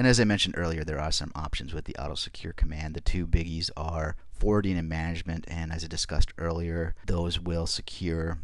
And as I mentioned earlier, there are some options with the auto secure command. The two biggies are forwarding and management, and as I discussed earlier, those will secure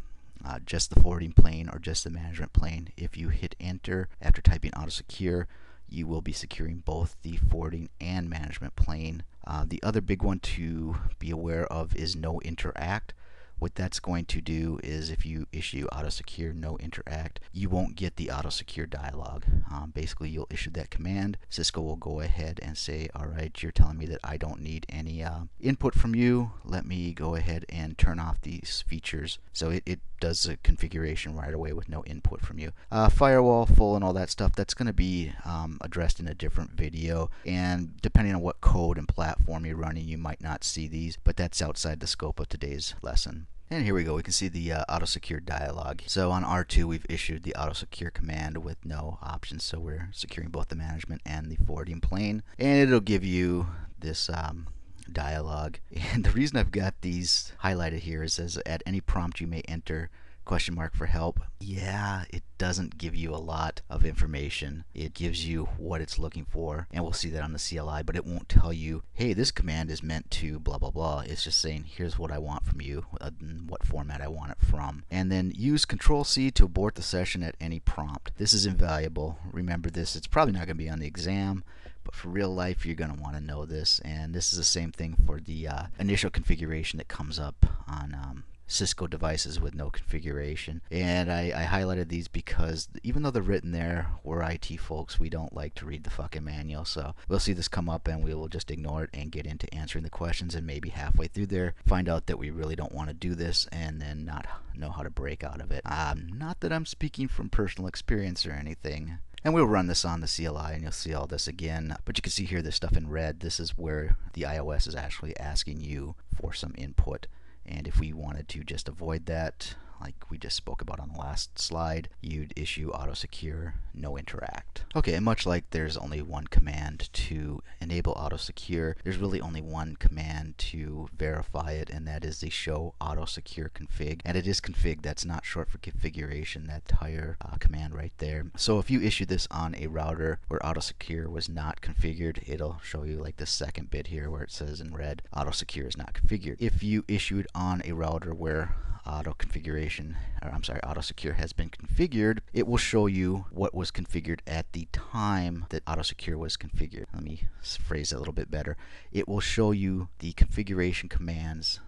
uh, just the forwarding plane or just the management plane. If you hit enter after typing auto secure, you will be securing both the forwarding and management plane. Uh, the other big one to be aware of is no interact. What that's going to do is if you issue auto secure no interact, you won't get the auto secure dialog. Um, basically, you'll issue that command. Cisco will go ahead and say, all right, you're telling me that I don't need any uh, input from you. Let me go ahead and turn off these features. So it, it does the configuration right away with no input from you. Uh, firewall full and all that stuff, that's going to be um, addressed in a different video. And depending on what code and platform you're running, you might not see these, but that's outside the scope of today's lesson. And here we go, we can see the uh, auto secure dialog. So on R2 we've issued the auto secure command with no options, so we're securing both the management and the forwarding plane. And it'll give you this um, dialog. And the reason I've got these highlighted here is as at any prompt you may enter question mark for help. Yeah, it doesn't give you a lot of information. It gives you what it's looking for, and we'll see that on the CLI, but it won't tell you, hey, this command is meant to blah, blah, blah. It's just saying, here's what I want from you, uh, what format I want it from. And then use Control C to abort the session at any prompt. This is invaluable. Remember this, it's probably not going to be on the exam, but for real life, you're going to want to know this. And this is the same thing for the uh, initial configuration that comes up on um, Cisco devices with no configuration. And I, I, highlighted these because even though they're written there, we're IT folks, we don't like to read the fucking manual. So we'll see this come up and we will just ignore it and get into answering the questions and maybe halfway through there find out that we really don't want to do this and then not know how to break out of it. Um, not that I'm speaking from personal experience or anything. And we'll run this on the CLI and you'll see all this again. But you can see here this stuff in red. This is where the IOS is actually asking you for some input. And if we wanted to just avoid that, like we just spoke about on the last slide, you'd issue auto secure no interact. Okay, and much like there's only one command to enable auto secure, there's really only one command to verify it, and that is the show auto secure config. And it is config, that's not short for configuration, that entire uh, command right there. So if you issue this on a router where auto secure was not configured, it'll show you like the second bit here where it says in red auto secure is not configured. If you issued on a router where auto configuration, or I'm sorry, auto secure has been configured, it will show you what was configured at the time that auto secure was configured. Let me phrase that a little bit better. It will show you the configuration commands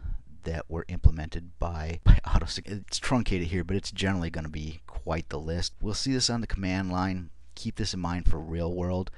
that were implemented by, by AutoSecure. It's truncated here, but it's generally going to be quite the list. We'll see this on the command line. Keep this in mind for real world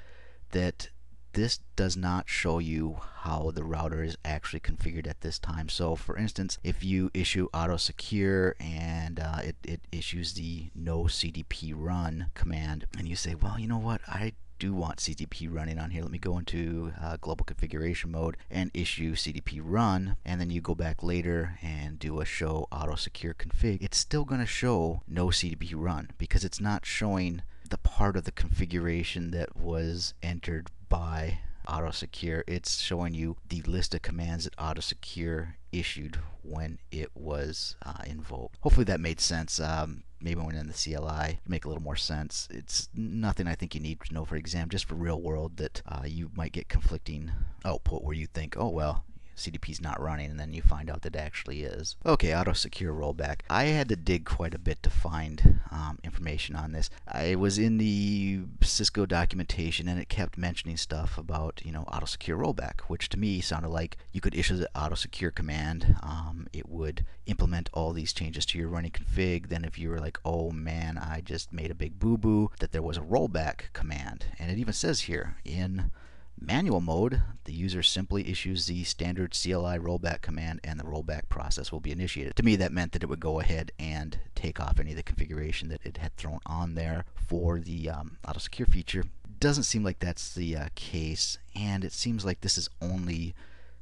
that this does not show you how the router is actually configured at this time. So for instance, if you issue auto secure and uh, it, it issues the no CDP run command and you say, well, you know what, I do want CDP running on here. Let me go into uh, global configuration mode and issue CDP run. And then you go back later and do a show auto secure config. It's still going to show no CDP run because it's not showing the part of the configuration that was entered by AutoSecure. It's showing you the list of commands that AutoSecure issued when it was uh, invoked. Hopefully that made sense. Um, maybe when in the CLI make a little more sense. It's nothing I think you need to know for exam, just for real world that uh, you might get conflicting output where you think, oh well, CDP's not running, and then you find out that it actually is. Okay, auto secure rollback. I had to dig quite a bit to find um, information on this. I was in the Cisco documentation, and it kept mentioning stuff about you know auto secure rollback, which to me sounded like you could issue the auto secure command. Um, it would implement all these changes to your running config. Then if you were like, oh man, I just made a big boo boo, that there was a rollback command, and it even says here in manual mode, the user simply issues the standard CLI rollback command and the rollback process will be initiated. To me, that meant that it would go ahead and take off any of the configuration that it had thrown on there for the um, auto secure feature. Doesn't seem like that's the uh, case, and it seems like this is only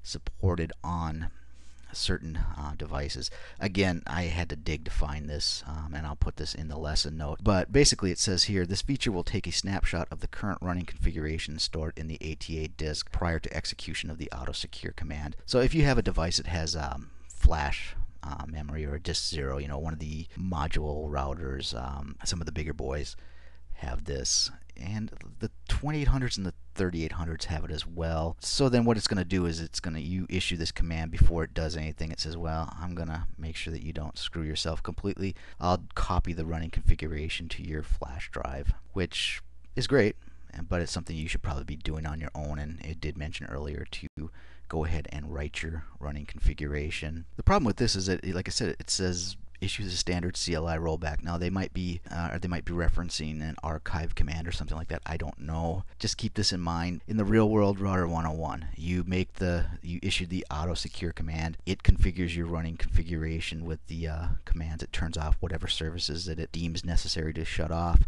supported on certain uh, devices. Again, I had to dig to find this, um, and I'll put this in the lesson note. But basically, it says here this feature will take a snapshot of the current running configuration stored in the ATA disk prior to execution of the auto secure command. So if you have a device that has um, flash uh, memory or disk zero, you know, one of the module routers, um, some of the bigger boys have this and the 2800s and the 3800s have it as well. So then what it's going to do is it's going to you issue this command before it does anything. It says, well, I'm going to make sure that you don't screw yourself completely. I'll copy the running configuration to your flash drive, which is great, but it's something you should probably be doing on your own. And it did mention earlier to go ahead and write your running configuration. The problem with this is that, like I said, it says issues a standard CLI rollback. Now they might be, uh, or they might be referencing an archive command or something like that. I don't know. Just keep this in mind. In the real world router 101, you make the, you issue the auto secure command. It configures your running configuration with the uh, commands. It turns off whatever services that it deems necessary to shut off.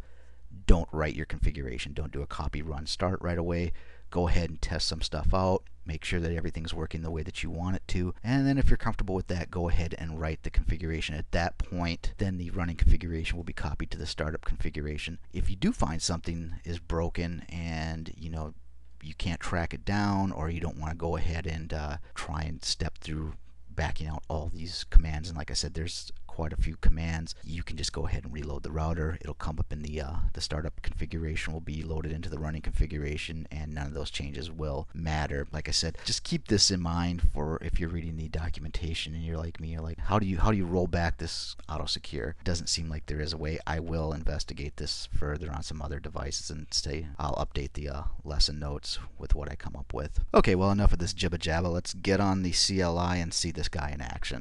Don't write your configuration. Don't do a copy run start right away. Go ahead and test some stuff out make sure that everything's working the way that you want it to. And then if you're comfortable with that, go ahead and write the configuration. At that point, then the running configuration will be copied to the startup configuration. If you do find something is broken and, you know, you can't track it down or you don't want to go ahead and uh, try and step through backing out all these commands and like I said there's quite a few commands. You can just go ahead and reload the router. It'll come up in the uh, the startup configuration will be loaded into the running configuration, and none of those changes will matter. Like I said, just keep this in mind for if you're reading the documentation and you're like me, you're like, how do you how do you roll back this auto secure? Doesn't seem like there is a way. I will investigate this further on some other devices and say I'll update the uh, lesson notes with what I come up with. Okay, well enough of this jibba jabba. Let's get on the CLI and see this guy in action.